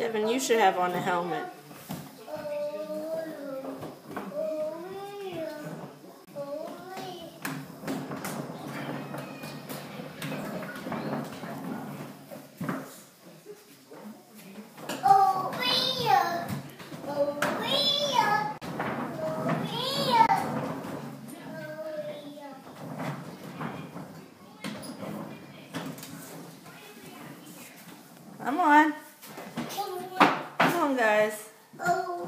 Kevin, you should have on a helmet. Come on. Guys. Come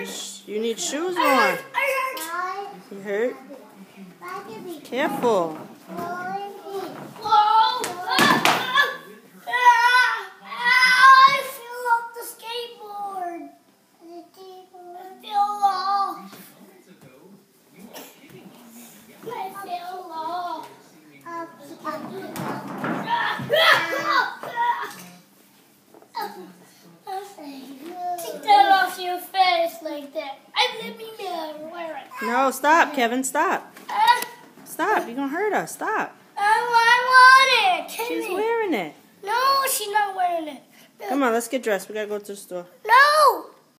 need, you need shoes on. I hurt. You hurt? Careful. Whoa! Ow, I fell off the skateboard. I fell off. I fell off. Take that off your face like that. I let me know where it. No, stop, Kevin. Stop. Ah, Stop. You're going to hurt us. Stop. Oh, I want it. Give She's wearing it. No, she's not wearing it. Come on, let's get dressed. We got to go to the store.